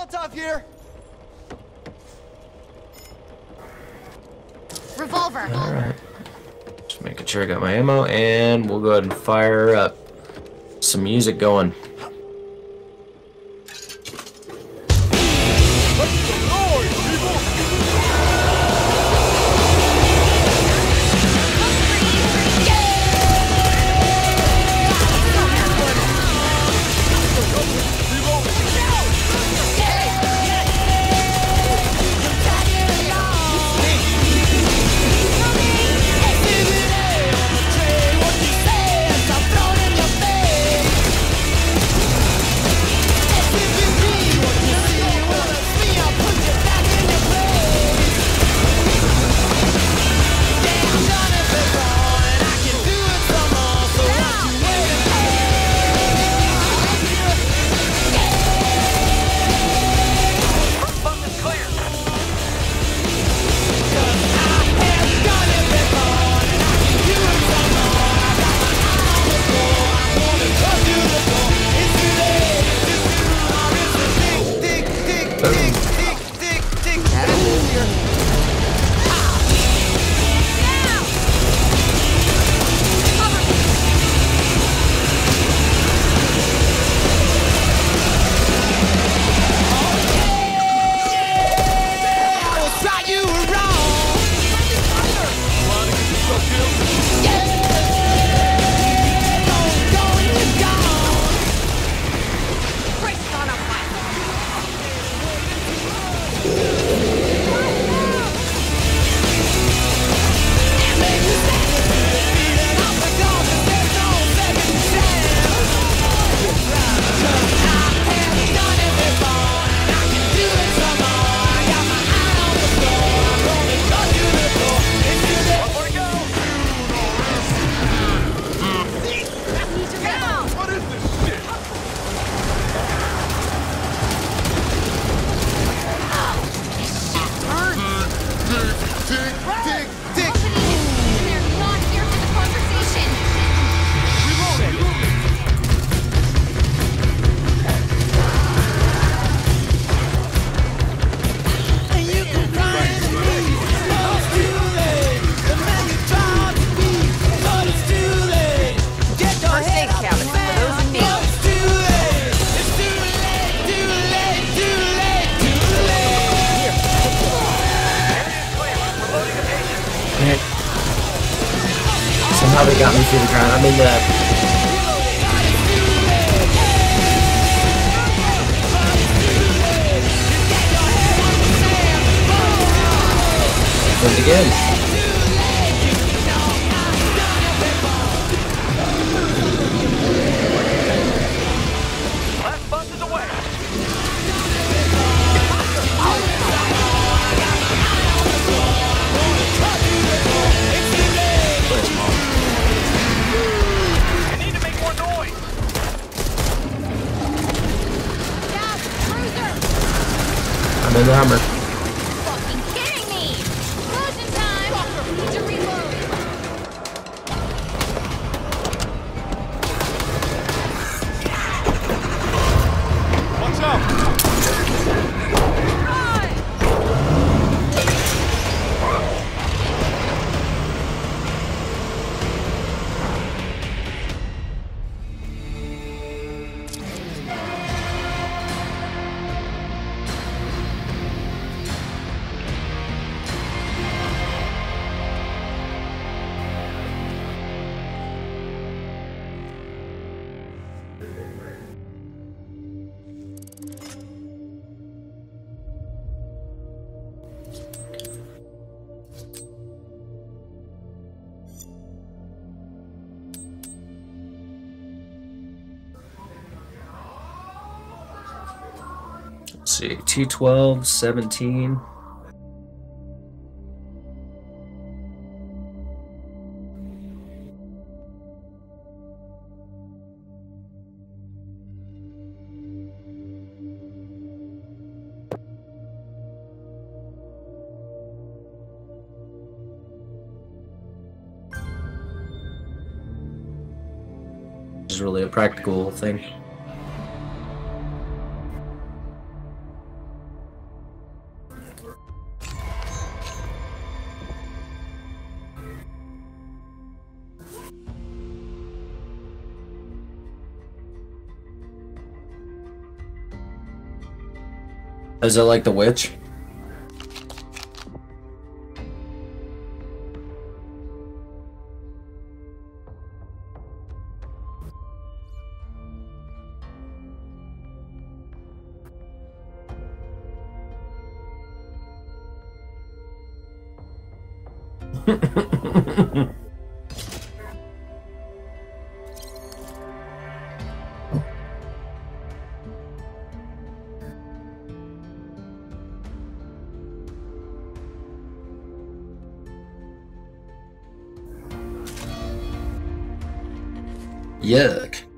Molotov here. Revolver. Alright. Just making sure I got my ammo, and we'll go ahead and fire up some music going. Somehow they got me through the ground. I'm in the. Once again. The Hummer. Let's see. 212, 17. really a practical thing. Is it like the witch? Yuck.